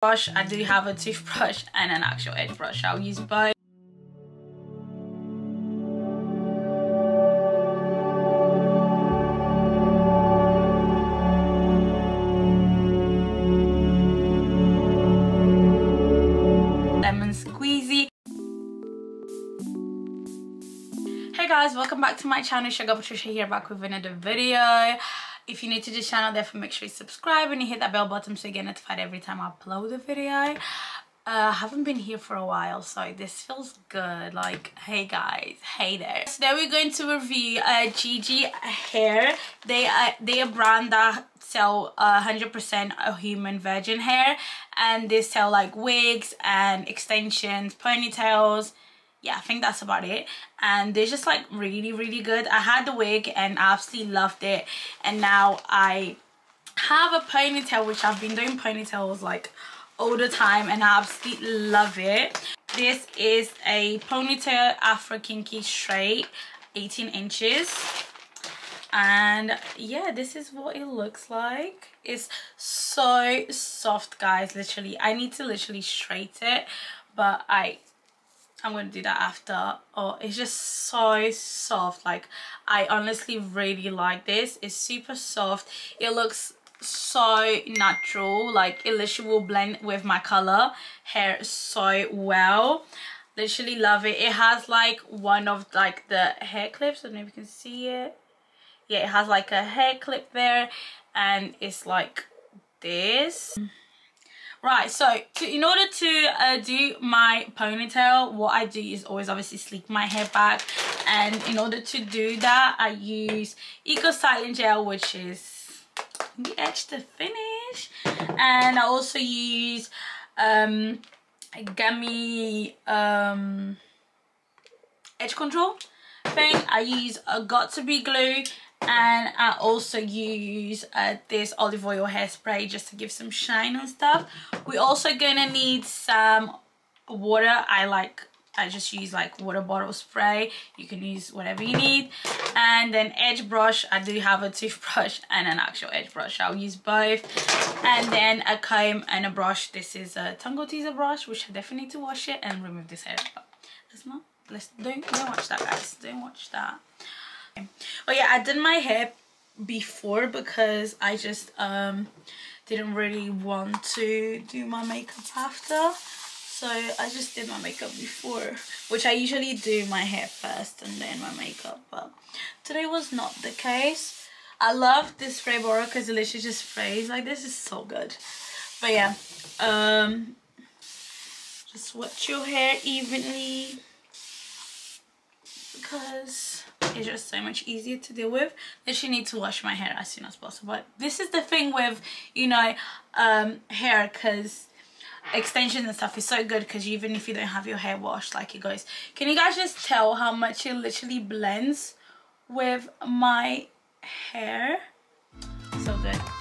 brush i do have a toothbrush and an actual edge brush. I'll use both. Hey guys welcome back to my channel. Sugar patricia here back with another video if you're new to this channel therefore make sure you subscribe and you hit that bell button so you get notified every time i upload a video. Uh, I haven't been here for a while so this feels good. Like hey guys hey there. Then we're going to review uh, Gigy hair. They are they a brand that sell 100% uh, human virgin hair. And they sell like wigs and extensions ponytails yeah i think that's about it. And they're just like really really good. I had the wig and i absolutely loved it. And now i have a ponytail which i've been doing ponytails like all the time and I absolutely love it. This is a ponytail Afro Kinky straight 18 inches. And yeah this is what it looks like. It's so soft guys literally. I need to literally straight it but I I'm gonna do that after. Oh it's just so soft. Like I honestly really like this. It's super soft. It looks so natural. Like it literally will blend with my color. Hair so well. Literally love it. It has like one of like the hair clips. I don't know if you can see it. Yeah it has like a hair clip there. And it's like this right so to, in order to uh, do my ponytail what i do is always obviously sleek my hair back. And in order to do that i use eco styling gel which is the edge to finish. And I also use um gummy um edge control thing I use a Got2b glue and I also use uh, this olive oil hairspray just to give some shine and stuff we're also gonna need some water I like I just use like water bottle spray. You can use whatever you need. And then edge brush. I do have a toothbrush and an actual edge brush. I'll use both. And then a comb and a brush. This is a Tangle Teezer brush, which I definitely need to wash it and remove this hair. But let's not. Let's don't don't watch that, guys. Don't watch that. Oh yeah, I did my hair before because I just um didn't really want to do my makeup after. So I just did my makeup before which I usually do my hair first and then my makeup but today was not the case. I love this spray bottle because it literally just sprays like this. Is so good. But yeah um just wet your hair evenly because it's just so much easier to deal with. Literally need to wash my hair as soon as possible. But this is the thing with you know um hair because extensions and stuff is so good because even if you don't have your hair washed like it goes. Can you guys just tell how much it literally blends with my hair? So good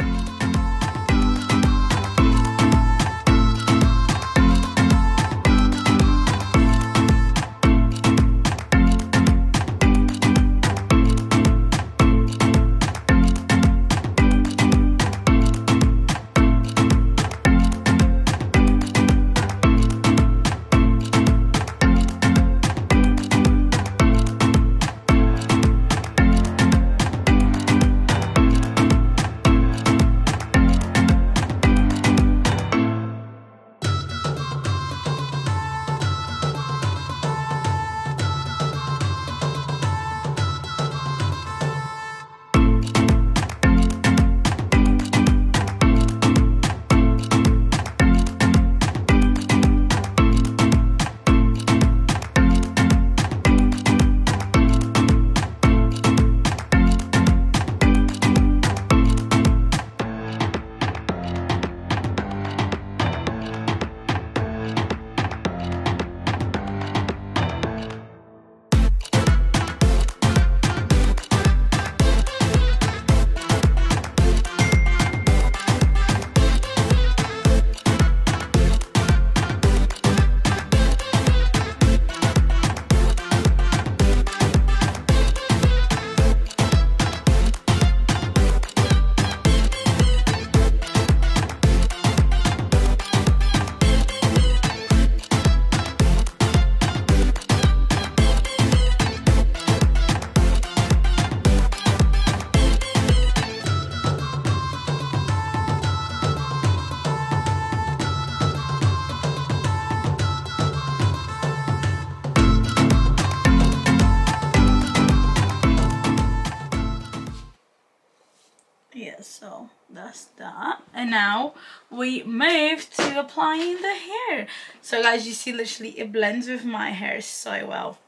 that's that. And now we move to applying the hair. So guys you see literally it blends with my hair so well.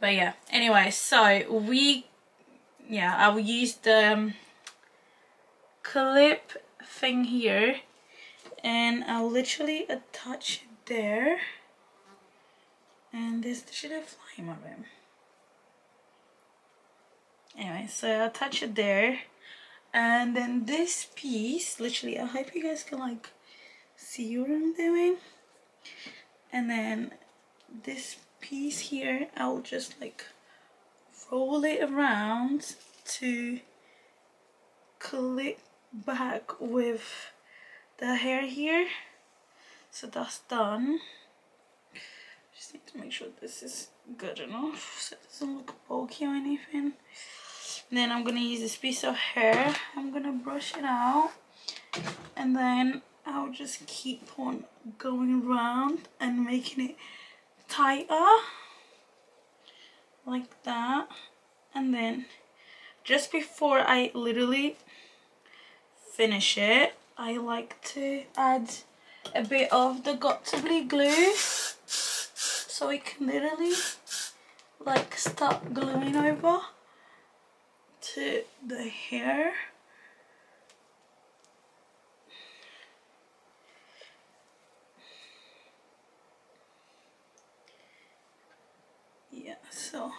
But yeah anyway so we yeah i will use the um, clip thing here. And I'll literally attach it there. And this should have fly in my room anyway so I'll attach it there and then this piece literally I hope you guys can like see what I'm doing. And then this piece here I'll just like roll it around to clip back with the hair here. So that's done. Just need to make sure this is good enough so it doesn't look bulky or anything then I'm gonna use this piece of hair. I'm gonna brush it out. And then I'll just keep on going around and making it tighter like that. And then just before I literally finish it I like to add a bit of the Got2b glue. So it can literally like start gluing over to the hair. Yeah so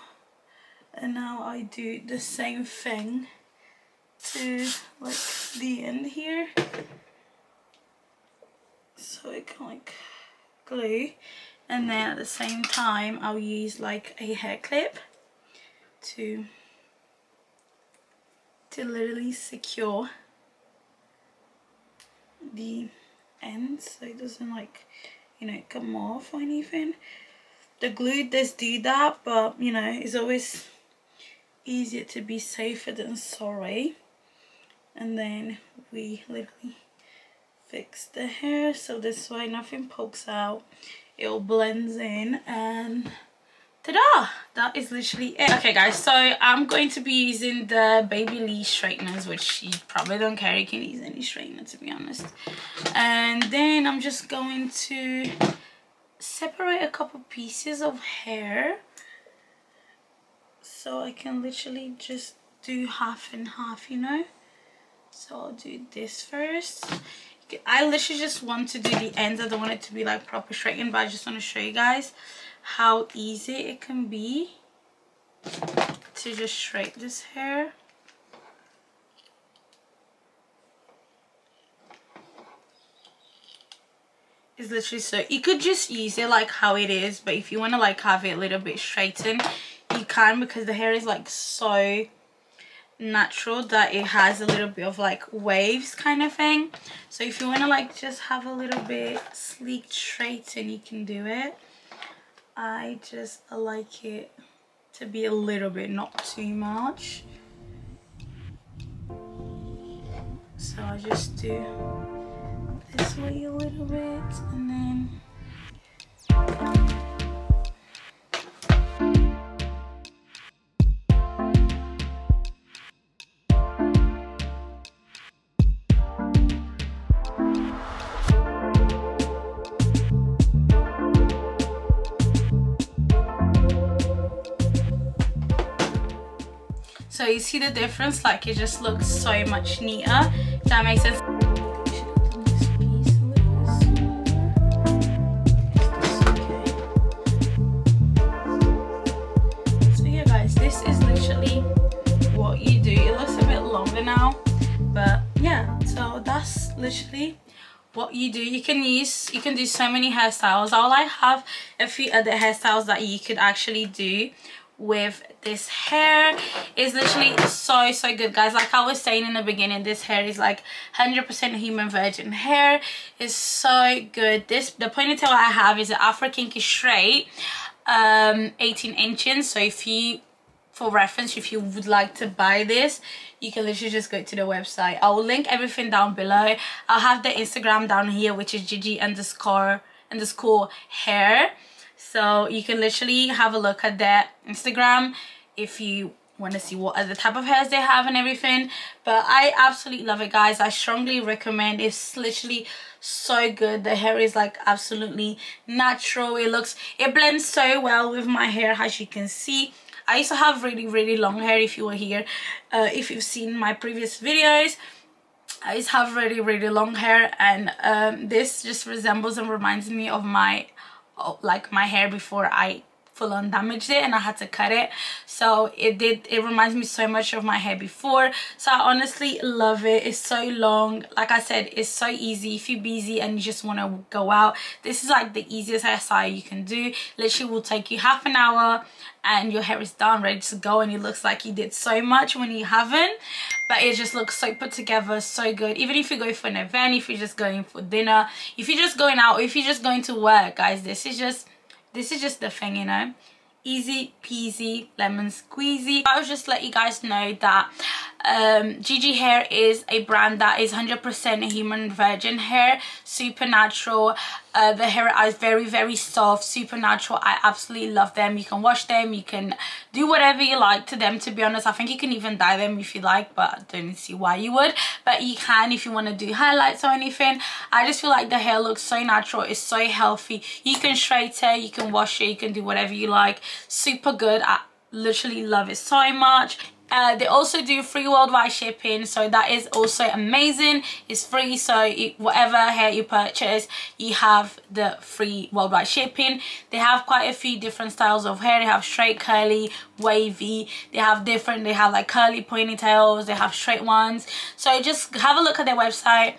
and now I do the same thing to like the end here. So it can like glue. And then at the same time I'll use like a hair clip to to literally secure the ends so it doesn't like you know come off or anything. The glue does do that but you know it's always easier to be safer than sorry. And then we literally fix the hair so this way nothing pokes out. It all blends in and ta-da! That is literally it. Okay guys so i'm going to be using the babyliss straighteners which you probably don't care. You can use any straightener to be honest. And then i'm just going to separate a couple pieces of hair so i can literally just do half and half you know? So I'll do this first I literally just want to do the ends. I don't want it to be like proper straightened but I just want to show you guys how easy it can be to just straighten this hair. It's literally so you could just use it like how it is but if you want to like have it a little bit straightened you can because the hair is like so natural that it has a little bit of like waves kind of thing. So if you want to like just have a little bit sleek straight and you can do it i just like it to be a little bit not too much. So i just do this way a little bit and then so you see the difference? Like it just looks so much neater. That makes sense? So yeah guys this is literally what you do. It looks a bit longer now but yeah so that's literally what you do. You can use you can do so many hairstyles. I'll like have a few other hairstyles that you could actually do with this hair. Is literally so so good guys. Like i was saying in the beginning this hair is like 100 percent human virgin hair. Is so good. This the ponytail i have is an afro kinky straight um 18 inches. So if you for reference if you would like to buy this you can literally just go to the website. I will link everything down below. I'll have the instagram down here which is gigy underscore underscore hair so you can literally have a look at their instagram if you want to see what other type of hairs they have and everything. But i absolutely love it guys. I strongly recommend. It's literally so good. The hair is like absolutely natural. It looks it blends so well with my hair as you can see. I used to have really really long hair if you were here uh, if you've seen my previous videos. I used to have really really long hair and um, this just resembles and reminds me of my Oh, like my hair before I full on damaged it and I had to cut it. So it did it reminds me so much of my hair before. So I honestly love it. It's so long. Like I said it's so easy. If you're busy and you just want to go out this is like the easiest hairstyle you can do. Literally will take you half an hour and your hair is done ready to go and it looks like you did so much when you haven't. But it just looks so put together so good. Even if you go for an event if you're just going for dinner if you're just going out or if you're just going to work guys this is just this is just the thing you know? Easy peasy lemon squeezy. I was just let you guys know that um, Gigy Hair is a brand that is 100% human virgin hair, super natural. Uh, the hair is very, very soft, super natural. I absolutely love them. You can wash them, you can do whatever you like to them, to be honest. I think you can even dye them if you like, but I don't see why you would. But you can if you want to do highlights or anything. I just feel like the hair looks so natural. It's so healthy. You can straight it, you can wash it, you can do whatever you like. Super good. I literally love it so much uh, they also do free worldwide shipping so that is also amazing. It's free so it, whatever hair you purchase you have the free worldwide shipping. They have quite a few different styles of hair. They have straight curly wavy. They have different they have like curly ponytails. They have straight ones. So just have a look at their website.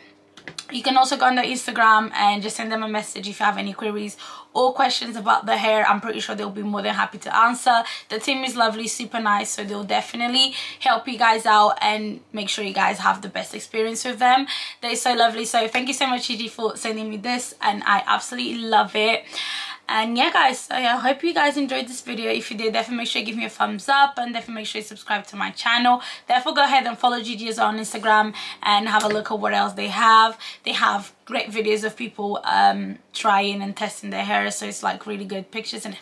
You can also go on their instagram and just send them a message if you have any queries or questions about the hair i'm pretty sure they'll be more than happy to answer. The team is lovely super nice so they'll definitely help you guys out and make sure you guys have the best experience with them. They're so lovely. So thank you so much Gigy for sending me this and i absolutely love it and yeah guys i hope you guys enjoyed this video. If you did definitely make sure you give me a thumbs up and definitely make sure you subscribe to my channel. Therefore go ahead and follow well on instagram and have a look at what else they have. They have great videos of people um trying and testing their hair so it's like really good pictures and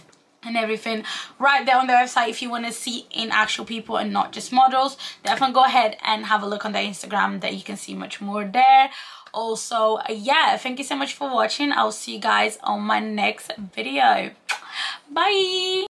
and everything. Right there on their website if you want to see in actual people and not just models definitely go ahead and have a look on their instagram that you can see much more there also yeah thank you so much for watching. I'll see you guys on my next video. Bye